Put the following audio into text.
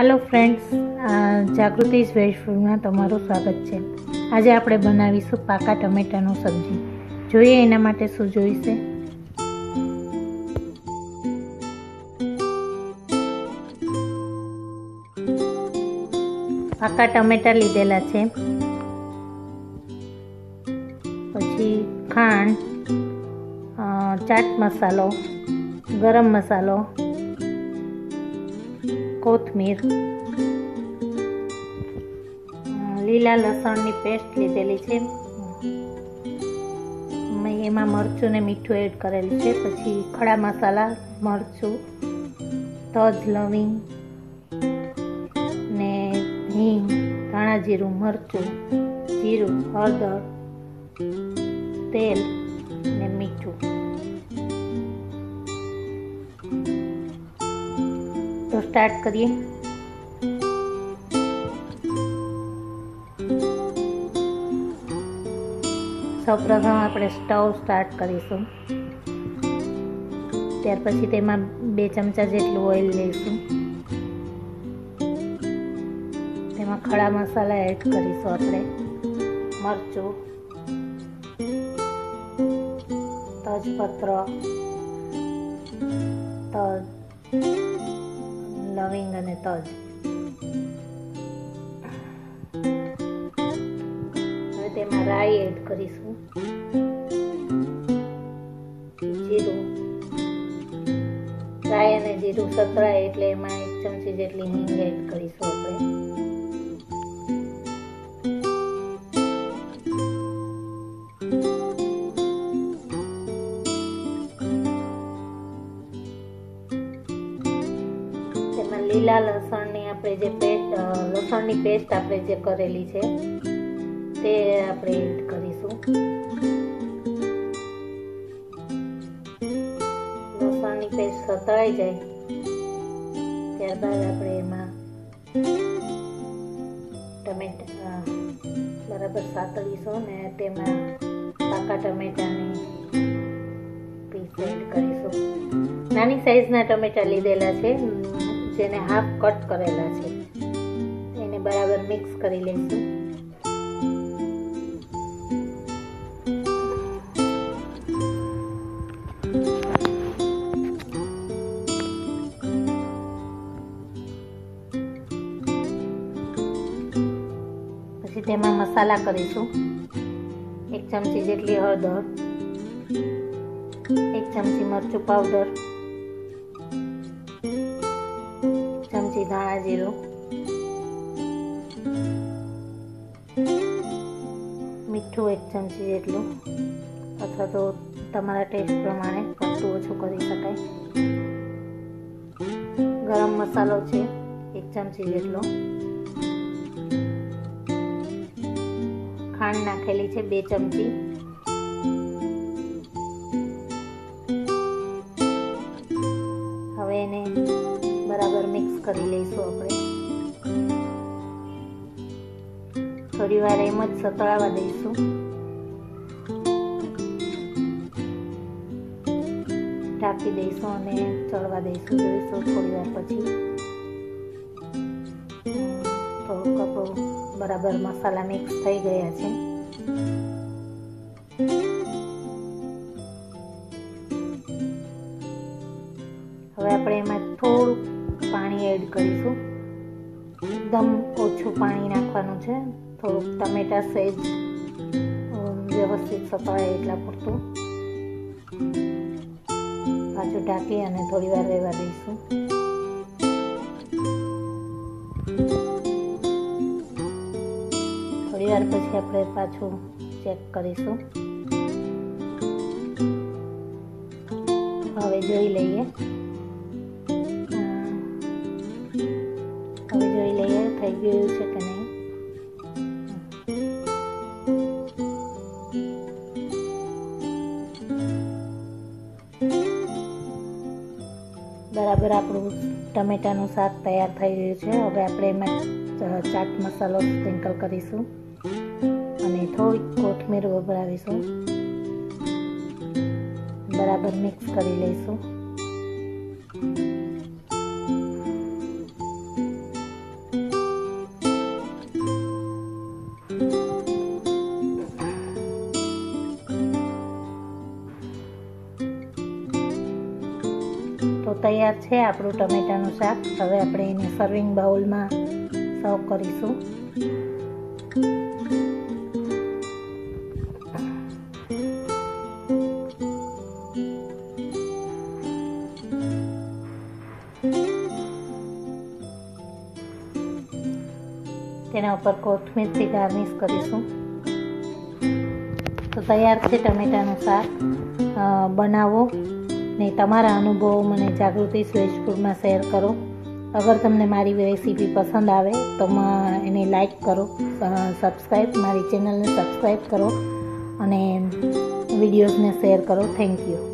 હાલો friends જાગૃતિ veg ફૂડમાં તમારું સ્વાગત છે. આજે આપણે બનાવીશું પાકા ટમેટાનું સબ્જી. જોઈએ એના માટે શું જોઈશે. પાકા ટમેટા લીધેલા છે. પછી ખાંડ ચાટ મસાલો, ગરમ મસાલો કોથમીર લીલા લસણની પેસ્ટ લીધેલી છે. મેં એમાં મરચું ને મીઠું એડ કરેલું છે. પછી ખડા મસાલા, મરચું, તજ, લવિંગ ને હિંગ, ધાણા જીરું, મરચું, જીરું, હળદર, તેલ ને મીઠું. સ્ટાર્ટ કરીએ. સૌપ્રથમ આપણે સ્ટવ સ્ટાર્ટ કરીશું. ત્યાર પછી તેમાં બે ચમચા જેટલું ઓઇલ લઈશું. તેમાં ખડા મસાલા એડ કરીશું આપણે. મરચું, તજપત્ર તજ અને તજ હવે તેમાં રાઈ એડ કરીશું જીરું રાઈ અને જીરું સતળાય એટલે એમાં એક ચમચી જેટલી હિંગ એડ કરીશું આપણે લીલા લસણની આપણે જે પેસ્ટ લસણની પેસ્ટ આપણે જે કરેલી છે, તે આપણે એડ કરીશું. લસણની પેસ્ટ સતળાઈ જાય, ત્યારબાદ આપણે એમાં ટમેટા બરાબર સાતળીશું ને તેમાં પાકા ટમેટાની પીસ એડ કરીશું. નાની સાઈઝના ટમેટા લીધેલા છે. જેને હાફ કટ કરેલા છે. એને બરાબર મિક્સ કરી લઈશું. પછી તેમાં મસાલા કરીશું. એક ચમચી જેટલી હળદર, એક ચમચી મરચું પાવડર જીરું મીઠું એક ચમચી જેટલું, અથવા તો તમારા ટેસ્ટ પ્રમાણે પડતું ઓછું કરી શકાય. ગરમ મસાલો છે, એક ચમચી જેટલો. ખાંડ નાખેલી છે બે ચમચી. કરી લઈશું આપણે. થોડી વાર એમ જ સતળાવા દઈશું. ઢાંકી દઈશું અને ચડવા દઈશું. જોઈશું થોડી વાર પછી. થોડુંક આપણું બરાબર મસાલા મિક્સ થઈ ગયા છે. છે. થોડુંક ટમેટા સહેજ વ્યવસ્થિત સફાય એટલા પૂરતું. પાછું ઢાંકી અને થોડી વાર રહેવા દઈશું. થોડી વાર પછી આપણે પાછું ચેક કરીશું. હવે જોઈ લઈએ. હવે જોઈ લઈએ, થઈ ગયું છે કે બરાબર આપણું ટમેટાનું શાક તૈયાર થઈ ગયું છે. હવે આપણે એમાં ચાટ મસાલો સ્પ્રિંકલ કરીશું અને થોડીક કોથમીર વભરાવીશું બરાબર મિક્સ કરી લઈશું. તો તૈયાર છે આપણું ટમેટાનું શાક. હવે આપણે એને સર્વિંગ બાઉલમાં સર્વ કરીશું. તેના ઉપર કોથમીરથી ગાર્નિશ કરીશું. તો તૈયાર છે ટમેટાનું શાક. બનાવો. ને તમારા અનુભવો મને જાગૃતિ સ્વેચ ફૂડમાં શેર કરો. અગર તમને મારી રેસીપી પસંદ આવે, તો એને લાઈક કરો સબસ્ક્રાઈબ મારી ચેનલને સબસ્ક્રાઈબ કરો અને વિડીયોઝને શેર કરો. Thank you.